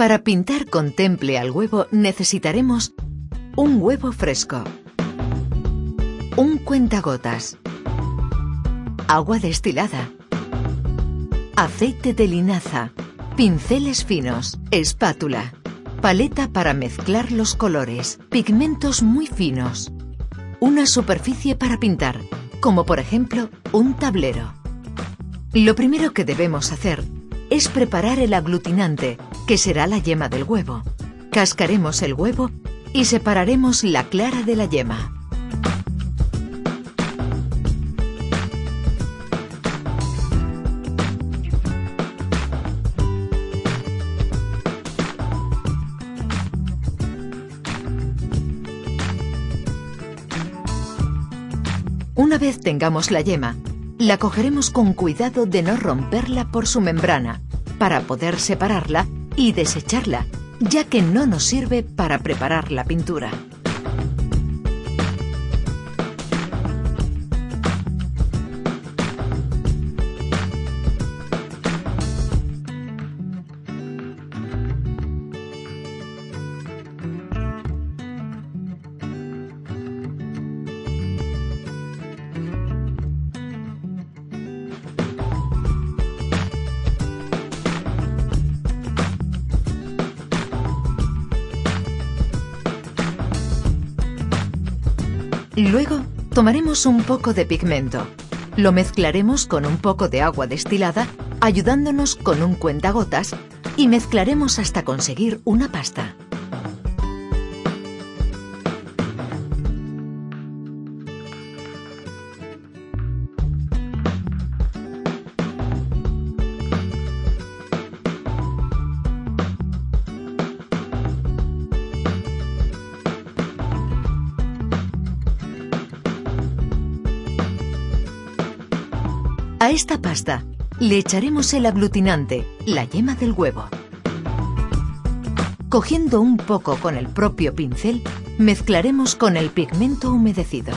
Para pintar con temple al huevo necesitaremos un huevo fresco, un cuentagotas, agua destilada, aceite de linaza, pinceles finos, espátula, paleta para mezclar los colores, pigmentos muy finos, una superficie para pintar, como por ejemplo un tablero. Lo primero que debemos hacer es preparar el aglutinante, que será la yema del huevo. Cascaremos el huevo y separaremos la clara de la yema. Una vez tengamos la yema, la cogeremos con cuidado de no romperla por su membrana, para poder separarla y desecharla, ya que no nos sirve para preparar la pintura. Luego, tomaremos un poco de pigmento. Lo mezclaremos con un poco de agua destilada, ayudándonos con un cuentagotas, y mezclaremos hasta conseguir una pasta. A esta pasta le echaremos el aglutinante, la yema del huevo. Cogiendo un poco con el propio pincel, mezclaremos con el pigmento humedecido.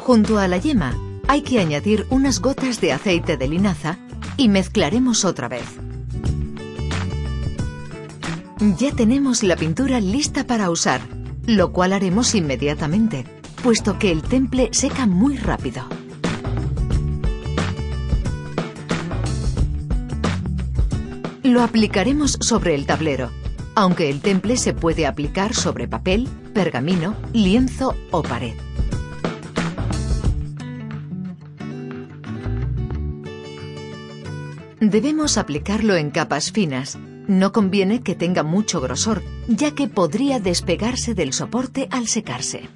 Junto a la yema hay que añadir unas gotas de aceite de linaza y mezclaremos otra vez. Ya tenemos la pintura lista para usar, lo cual haremos inmediatamente, puesto que el temple seca muy rápido. Lo aplicaremos sobre el tablero, aunque el temple se puede aplicar sobre papel, pergamino, lienzo o pared. Debemos aplicarlo en capas finas. No conviene que tenga mucho grosor, ya que podría despegarse del soporte al secarse.